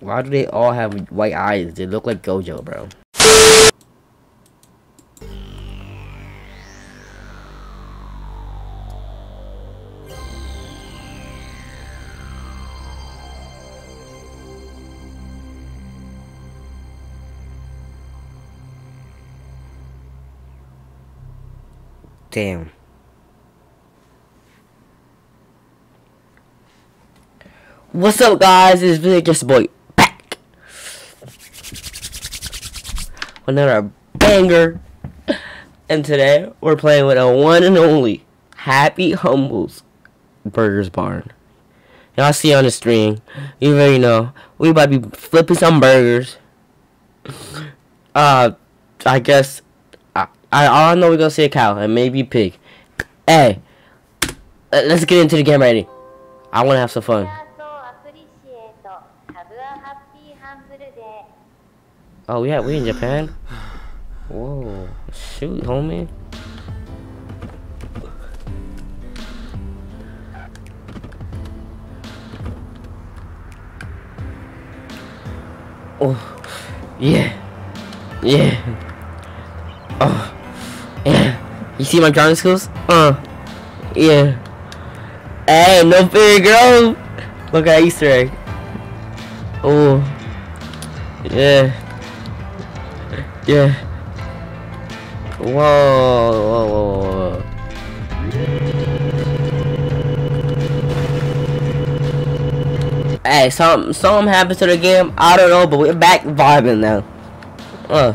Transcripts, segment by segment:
Why do they all have white eyes? They look like Gojo, bro. Damn. What's up, guys? It's really just boy back. Another banger. And today we're playing with a one and only Happy Humbles Burgers Barn. Y'all see on the stream. You already know. We about to be flipping some burgers. Uh, I guess I I, I know we're gonna see a cow and maybe pig. Hey, let's get into the game already. I wanna have some fun. Oh yeah, we in Japan. Whoa, shoot, homie. Oh, yeah, yeah. Oh, yeah. You see my drawing skills? Uh, yeah. Hey, no fear, girl. Look at Easter egg. Oh, yeah. Yeah. Whoa, whoa, whoa, whoa. Hey, something, something happened to the game. I don't know, but we're back vibing now. Uh,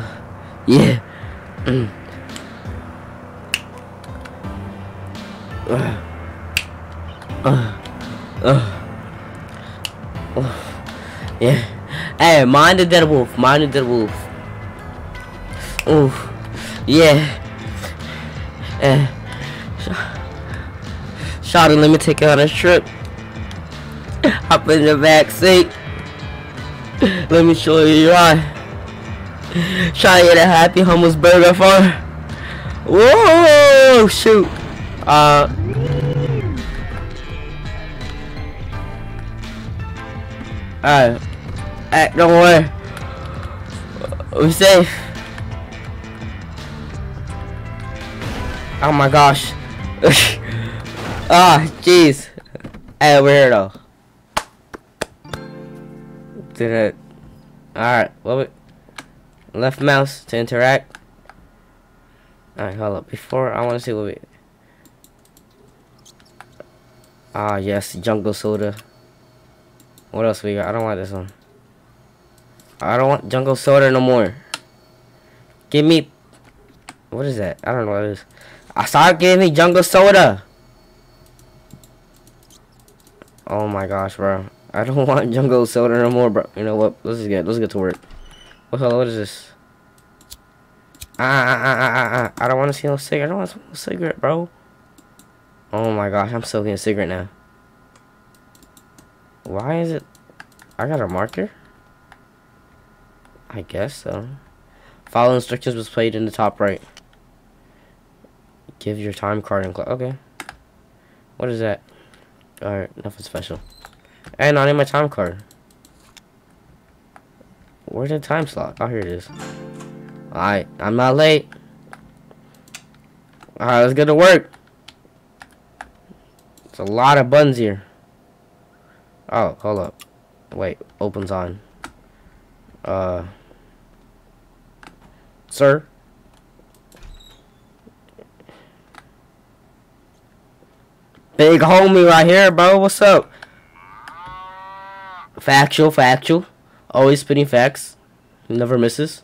yeah. Mm. Uh, uh, uh, uh, yeah. Hey, mind the dead wolf. Mind the dead wolf. Ooh, yeah. Uh, Shawty, let me take you on a trip. Hop in the back seat. Let me show you. Try to get a happy hummus burger for. Whoa, shoot. Uh. Alright. Alright, don't worry. We're safe. Oh my gosh. Ah, jeez. Hey, we're here though. Did it. Alright, what we left mouse to interact. Alright, hold up. Before I wanna see what we Ah yes, jungle soda. What else we got? I don't want this one. I don't want jungle soda no more. Give me what is that? I don't know what it is. I it give me jungle soda. Oh my gosh, bro. I don't want jungle soda no more, bro. You know what? Let's just get let's get to work. What the hell? what is this? Ah, ah, ah, ah, ah. I don't want to see no cigarette. I don't want to see no cigarette, bro. Oh my gosh, I'm smoking a cigarette now. Why is it? I got a marker? I guess so. Follow instructions was played in the top right. Give your time card and okay. What is that? Alright, nothing special. And I need my time card. Where's the time slot? Oh, here it is. Alright, I'm not late. Alright, let's get to work. It's a lot of buttons here. Oh, hold up. Wait, opens on. Uh. Sir? Big homie right here, bro. What's up? Factual, factual. Always spitting facts. Never misses.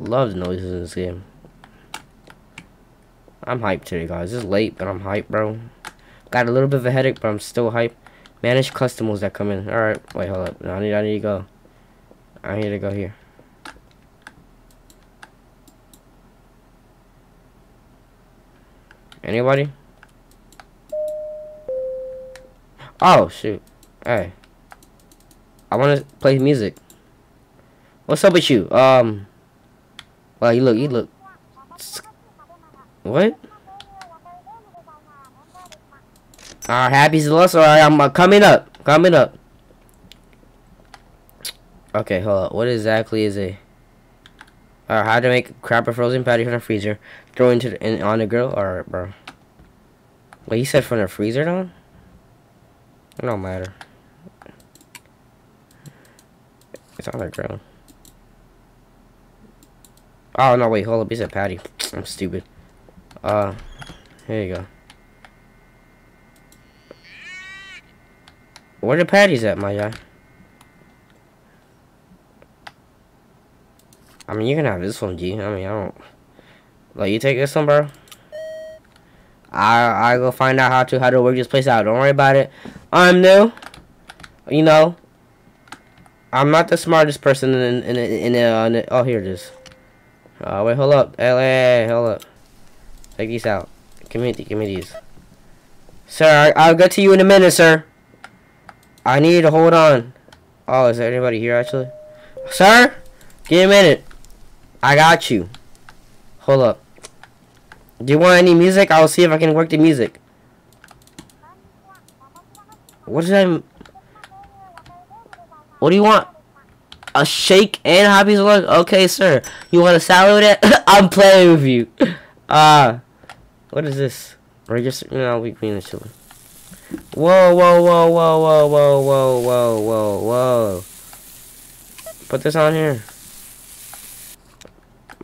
Love the noises in this game. I'm hyped today, guys. It's late, but I'm hyped, bro. Got a little bit of a headache, but I'm still hyped. Manage customers that come in. Alright, wait, hold up. I need, I need to go. I need to go here. Anybody? Oh, shoot. Hey. I want to play music. What's up with you? Um. Well, you look, you look. What? Alright, happy's lost. Alright, I'm uh, coming up. Coming up. Okay, hold up. What exactly is a... Uh, how to make crab or frozen patty from the freezer. Throw into the, in, on the grill? Alright, bro. Wait, you said from the freezer, though? It don't matter. It's on the grill. Oh, no, wait, hold up. It's a patty. I'm stupid. Uh, here you go. Where the patties at, my guy? I mean, you can have this one, G. I mean, I don't... Like, you take this one, bro? I I go find out how to how to work this place out. Don't worry about it. I'm new. You know. I'm not the smartest person in in in, in, uh, in oh here it is. Uh, wait, hold up. Hey, hey, hey, hold up. Take these out. Me these. Sir, I, will get to you in a minute, sir. I need to hold on. Oh, is there anybody here, actually? Sir? Give me a minute. I got you. Hold up. Do you want any music? I'll see if I can work the music. What did I... What do you want? A shake and hobbies look? Okay, sir. You want a salad with it? I'm playing with you. Uh, what is this? Register? No, we clean this children. Whoa, whoa, whoa, whoa, whoa, whoa, whoa, whoa, whoa, whoa. Put this on here.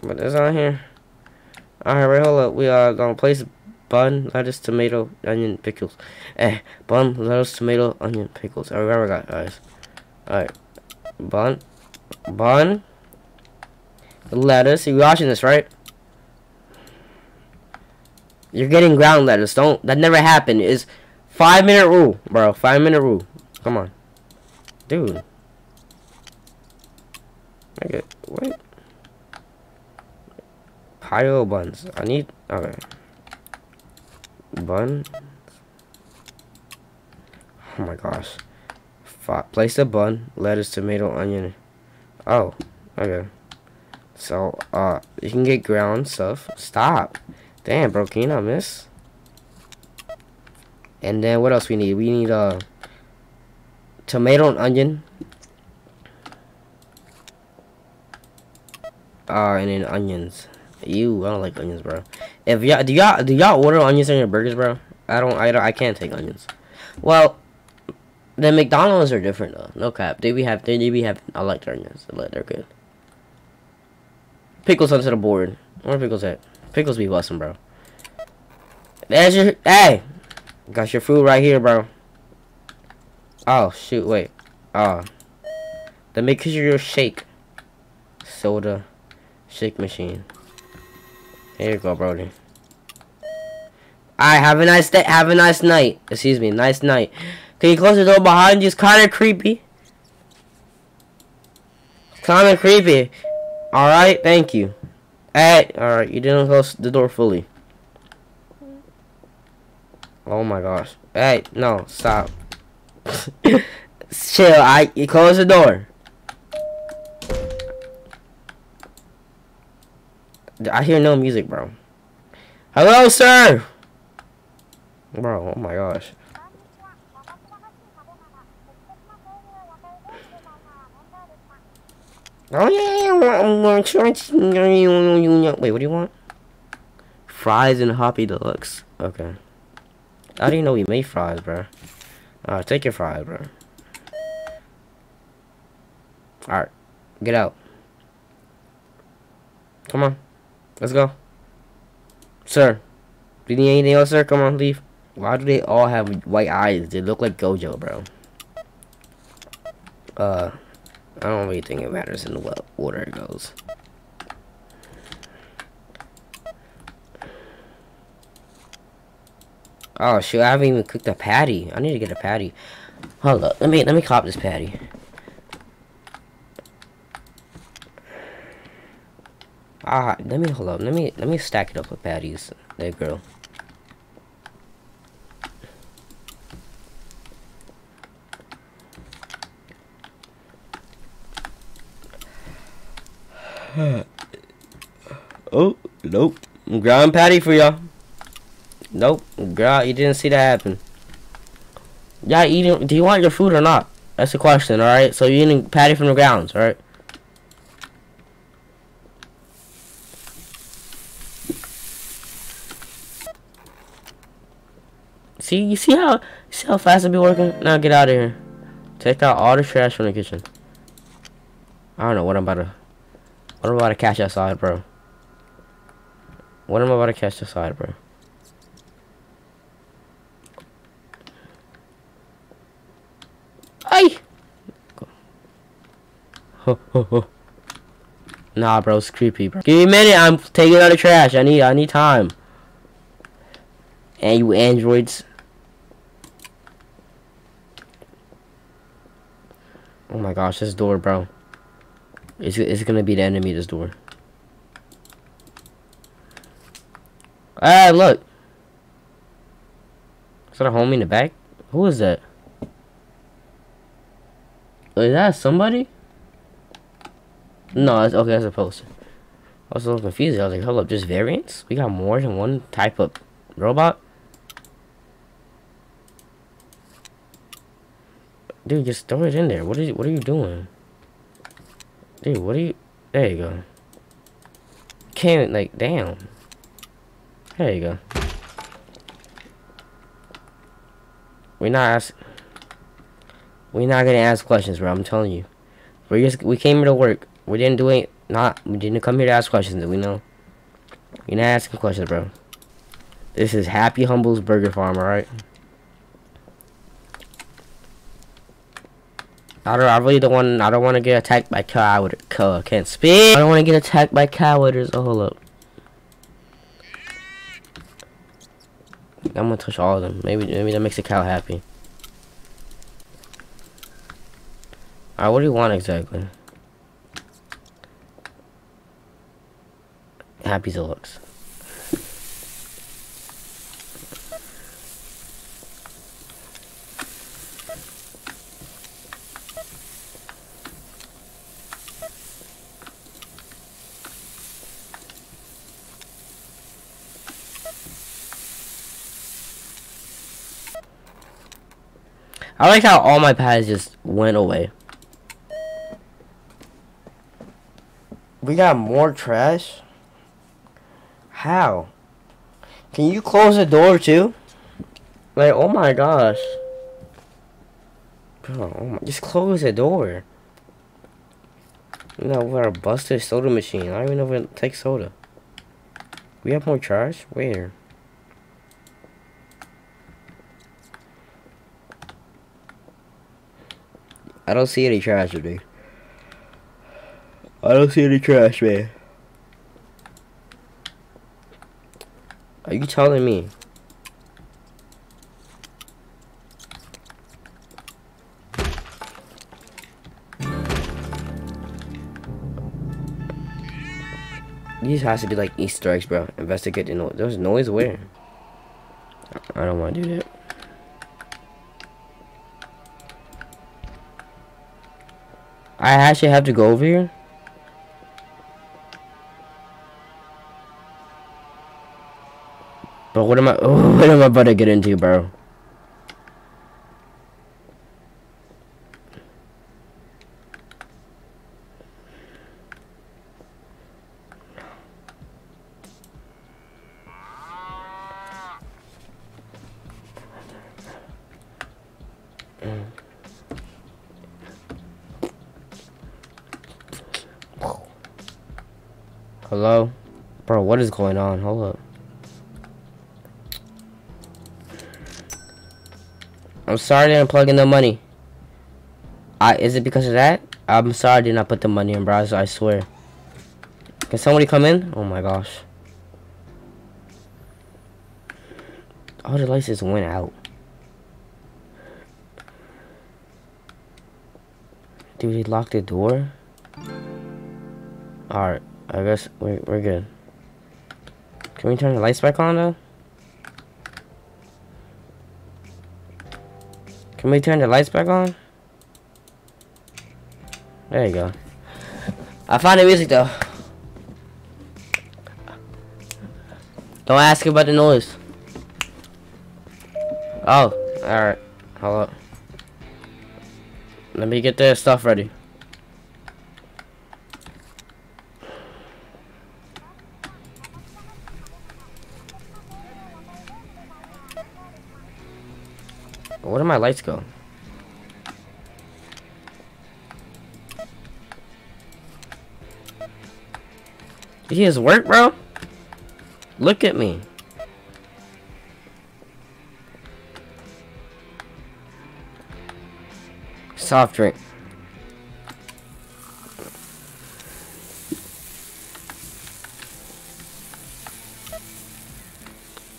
This on here. Alright, right, hold up. We are gonna place bun, lettuce, tomato, onion, pickles. Eh, bun, lettuce, tomato, onion, pickles. Alright, we got, guys. Alright. Bun. Bun. Lettuce. You watching this, right? You're getting ground lettuce. Don't. That never happened. Is five minute rule, bro. Five minute rule. Come on, dude. Okay. Wait. Pile buns. I need. Okay. Bun. Oh my gosh. F place the bun, lettuce, tomato, onion. Oh. Okay. So, uh, you can get ground stuff. Stop. Damn, bro, can you not miss? And then what else we need? We need uh tomato and onion. Uh and then onions. Ew, I don't like onions, bro. If y'all do y'all do y'all order onions in your burgers, bro? I don't I don't I can't take onions. Well, the McDonald's are different though. No cap. They be have they be have I like their onions. They're good. Pickles onto the board. Where pickles at? Pickles be busting, bro. There's your... Hey! Got your food right here, bro. Oh, shoot, wait. Ah. Oh. The make sure your shake. Soda. Shake machine. Here you go, Brody. Alright, have a nice day. Have a nice night. Excuse me, nice night. Can you close the door behind you? It's kind of creepy. Kind of creepy. Alright, thank you. Hey, alright, you didn't close the door fully. Oh my gosh. Hey, no, stop. Chill, I you close the door. I hear no music, bro. Hello, sir. Bro, oh my gosh. Oh yeah, wait, what do you want? Fries and Happy Deluxe. Okay. I didn't know we made fries, bro. Alright, take your fries, bro. Alright, get out. Come on, let's go. Sir, do you need anything else, sir? Come on, leave. Why do they all have white eyes? They look like Gojo, bro. Uh... I don't really think it matters in what order it goes. Oh shoot, I haven't even cooked a patty. I need to get a patty. Hold up, let me let me cop this patty. Ah, let me hold up. Let me let me stack it up with patties. There, girl. oh, nope. Ground patty for y'all. Nope. Girl, you didn't see that happen. Yeah, eating. Do you want your food or not? That's the question, alright? So you're eating patty from the grounds, alright? See, you see how, see how fast it be working? Now get out of here. Take out all the trash from the kitchen. I don't know what I'm about to, what I'm about to catch outside, bro. What am I about to catch outside, bro? Ay! Ho, ho, ho. Nah, bro, it's creepy, bro. Give me a minute, I'm taking out the trash. I need, I need time. And you androids. Oh my gosh, this door, bro. It's, it's gonna be the enemy, this door. Ah, look. Is that a homie in the back? Who is that? Is that somebody? No, that's, okay, that's a poster. I was a little confused. I was like, hold up, just variants? We got more than one type of robot? Dude, just throw it in there. What are you, what are you doing? Dude, what are you... There you go. Can't, like, damn. There you go. We're not asking... We're not gonna ask questions, bro. I'm telling you. We just we came here to work. We didn't do it. Not we didn't come here to ask questions. We know. You're not asking questions, bro. This is Happy Humble's Burger Farm, alright? I don't. I really don't want. I don't want to get attacked by cow. I can't speak. I don't want to get attacked by cowards. Oh, hold up. I'm gonna touch all of them. Maybe, maybe that makes the cow happy. Alright, what do you want exactly? Happy Deluxe. I like how all my pads just went away. We got more trash? How? Can you close the door too? Like, oh my gosh. Bro, oh my, just close the door. Know, we're a busted soda machine. I don't even know if it takes soda. We have more trash? Where? I don't see any trash, dude. I don't see any trash, man. Are you telling me? These has to be like Easter eggs, bro. Investigate the noise. There's noise where? I don't want to do that. I actually have to go over here? But what am I? Oh, what am I about to get into, bro? Hello? Bro, what is going on? Hold up. I'm sorry I didn't plug in the money. I is it because of that? I'm sorry I did not put the money in browser, I swear. Can somebody come in? Oh my gosh. All the lights just went out. Dude, he locked the door? Alright, I guess we're, we're good. Can we turn the lights back on though? Can we turn the lights back on? There you go. I found the music though. Don't ask about the noise. Oh, alright. Hold up. Let me get their stuff ready. My lights go? He has work, bro? Look at me. Soft drink.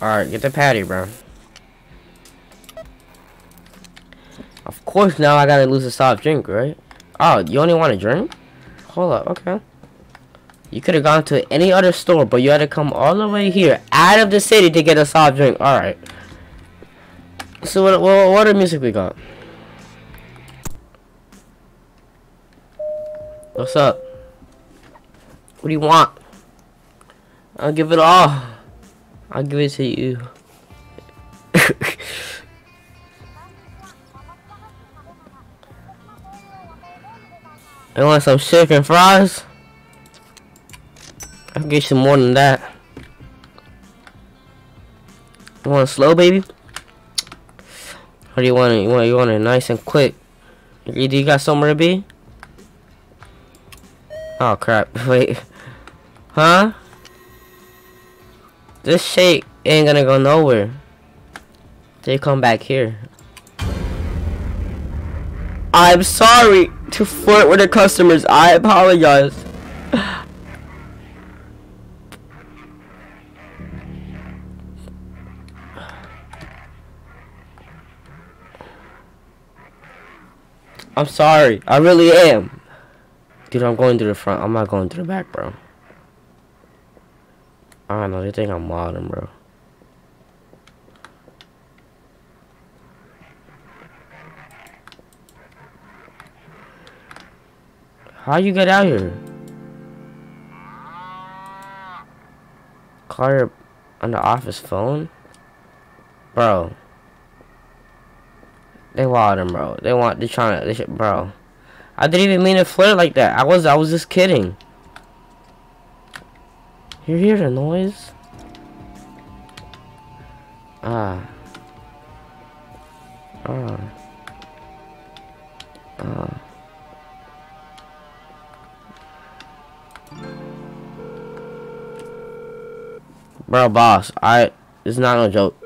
Alright, get the patty, bro. Course, now I gotta lose a soft drink, right? Oh, you only want a drink? Hold up, okay. You could have gone to any other store, but you had to come all the way here, out of the city, to get a soft drink. Alright. So, what, what, what other music we got? What's up? What do you want? I'll give it all. I'll give it to you. I want some chicken fries? I'll get you more than that. You want slow, baby? Or do you want it? You want you want it nice and quick? You, do you got somewhere to be? Oh crap! Wait, huh? This shake ain't gonna go nowhere. They come back here. I'm sorry to flirt with the customers. I apologize. I'm sorry. I really am. Dude, I'm going to the front. I'm not going to the back, bro. I don't know. They think I'm modern, bro. How you get out here? Call your on the office phone? Bro. They wildin', bro. They want, they trying to, they should, bro. I didn't even mean to flirt like that. I was, I was just kidding. You hear the noise? Ah. Ah. Bro, boss, I, it's not no joke.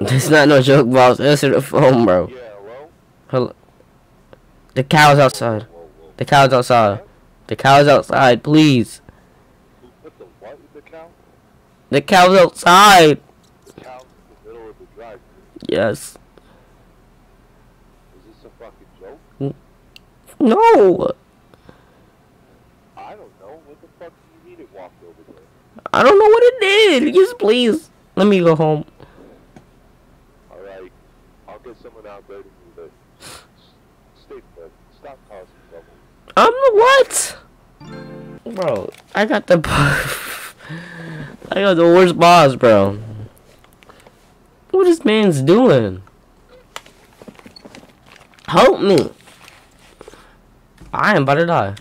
It's not no joke, boss. Answer the phone, bro. Hello? The cow's outside. The cow's outside. The cow's outside, please. The what in the cow? The cow's outside. The cow's in the middle of the drive. Yes. Is this a fucking joke? No. I don't know. What the fuck do you mean it walked over there? I don't know what it did. Just please. Let me go home. Alright. I'll get someone out there to the Stay. Stop causing trouble. I'm the what? Bro, I got the I got the worst boss, bro. What this man's doing? Help me. I am about to die.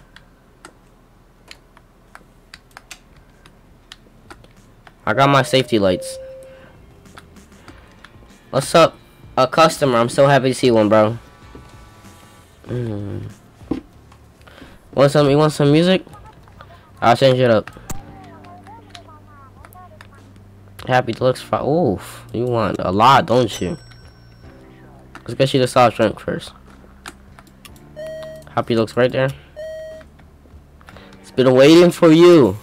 I got my safety lights. What's up? A customer. I'm so happy to see one, bro. Mm. Want some? You want some music? I'll change it up. Happy Deluxe Fry. Oof. You want a lot, don't you? Let's get you the soft drink first. Happy looks right there. It's been waiting for you.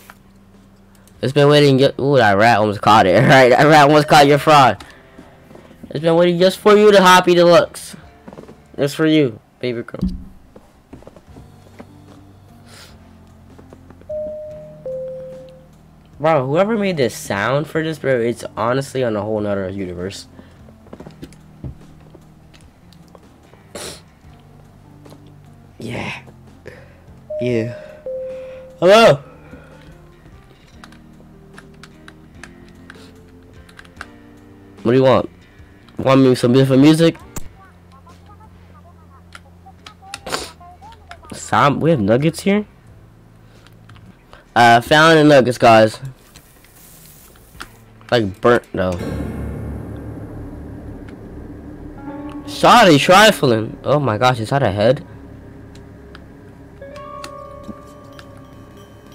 It's been waiting. Ooh, that rat almost caught it. Right, that rat almost caught your fraud. It's been waiting just for you, to hoppy the Happy Deluxe. Just for you, baby girl. Bro, whoever made this sound for this, bro, it's honestly on a whole nother universe. Yeah. Yeah. Hello? What do you want? Want me some different music? Some we have nuggets here. Uh, found the nuggets, guys. Like burnt though. Sorry, trifling. Oh my gosh, is that a head?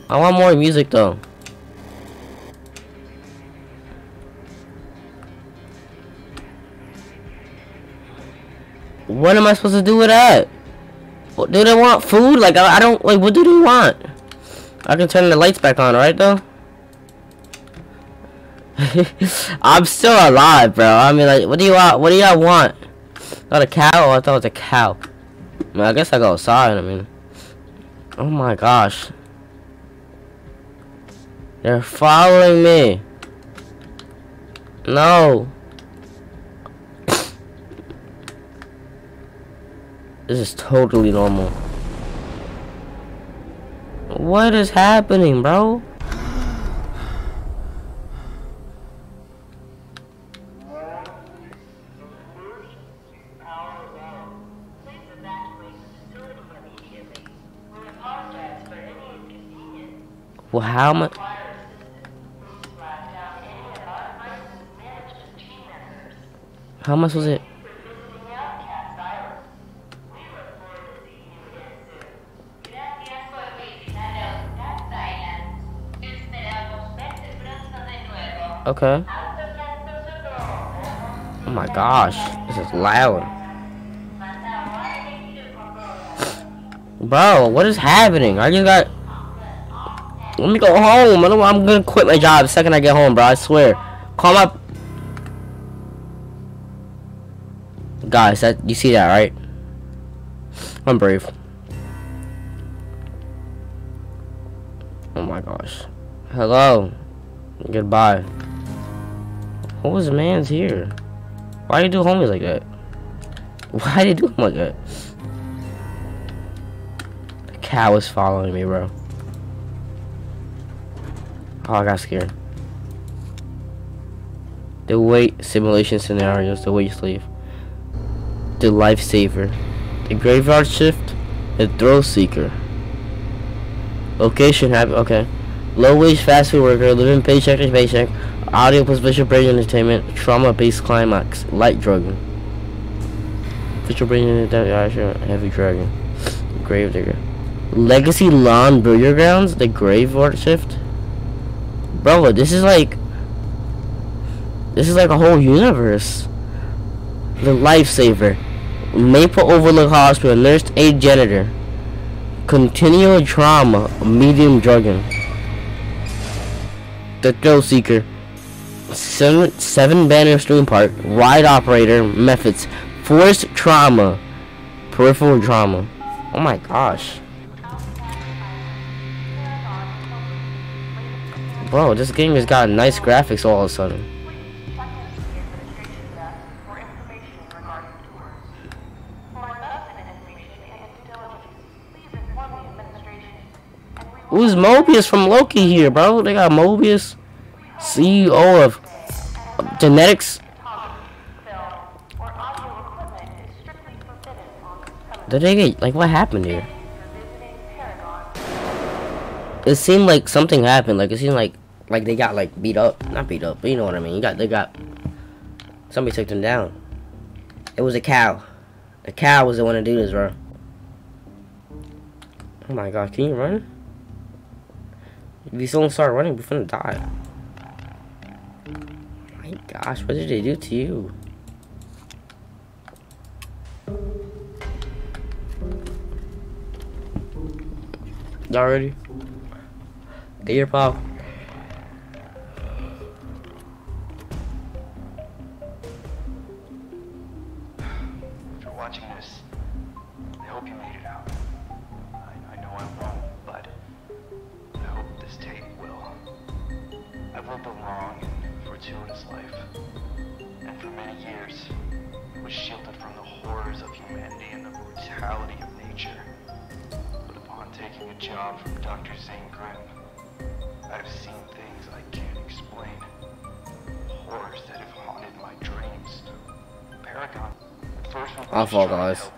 I want more music though. What am I supposed to do with that? Do they want food? Like, I, I don't, like, what do they want? I can turn the lights back on, right, though? I'm still alive, bro. I mean, like, what do you want? What do y'all want? Not a cow? Oh, I thought it was a cow. I, mean, I guess I go outside, I mean. Oh my gosh. They're following me. No. This is totally normal. What is happening, bro? Well, how much? How much was it? Okay. Oh my gosh, this is loud. Bro, what is happening? I just got... Let me go home. I am gonna quit my job the second I get home, bro. I swear. Call my... Guys, that you see that, right? I'm brave. Oh my gosh. Hello. Goodbye. What was the man's here? Why you do homies like that? Why do you do like that? The cow is following me, bro. Oh, I got scared. The weight simulation scenarios, the wage slave. The lifesaver. The graveyard shift. The thrill seeker. Location happy okay. Low wage fast food worker, living paycheck to paycheck, audio plus visual brain entertainment, trauma based climax, light dragon. Visual brain entertainment, heavy dragon, Grave digger. Legacy lawn burial grounds, the graveyard shift. Bro, this is like this is like a whole universe. The lifesaver. Maple Overlook Hospital, nurse aid janitor. Continual trauma, medium drugging the Thrill Seeker, seven, seven Banner Stream Park, Ride Operator, Methods, Force Trauma, Peripheral Trauma. Oh my gosh. Bro, this game has got nice graphics all of a sudden. Who's Mobius from Loki here, bro? They got Mobius, CEO of Genetics. Did they get, like, what happened here? It seemed like something happened. Like, it seemed like, like they got, like, beat up. Not beat up, but you know what I mean. You got, they got, somebody took them down. It was a cow. The cow was the one to do this, bro. Oh my god, can you run? If you don't start running, we're gonna die. My gosh, what did they do to you? Y'all ready? Get your pop. I'll fall, guys.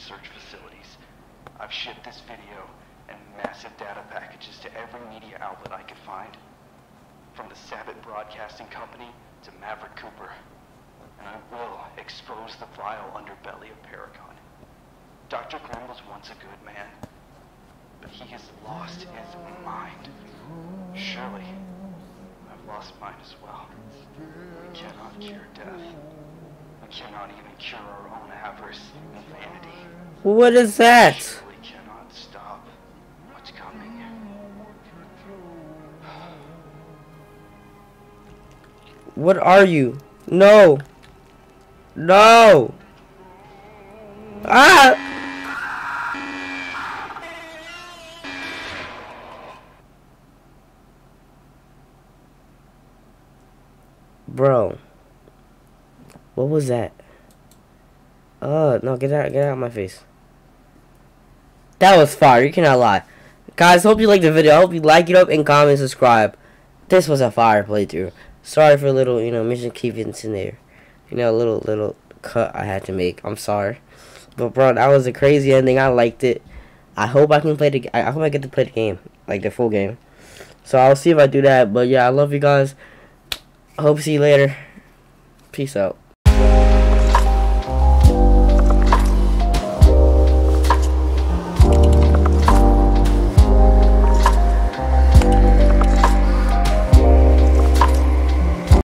Research facilities. I've shipped this video and massive data packages to every media outlet I could find. From the Sabbath Broadcasting Company to Maverick Cooper. And I will expose the vile underbelly of Paragon. Dr. Grimm was once a good man, but he has lost his mind. Surely, I've lost mine as well. We cannot cure death. We cannot even cure our avarice and vanity. What is that? Surely cannot stop what's coming. What are you? No. No. Ah! Bro. What was that? Uh, no, get out, get out of my face. That was fire, you cannot lie. Guys, hope you liked the video. I hope you like it up and comment, subscribe. This was a fire playthrough. Sorry for a little, you know, mission keepings in there. You know, a little, little cut I had to make. I'm sorry. But, bro, that was a crazy ending. I liked it. I hope I can play the, I hope I get to play the game. Like, the full game. So, I'll see if I do that. But, yeah, I love you guys. Hope to see you later. Peace out.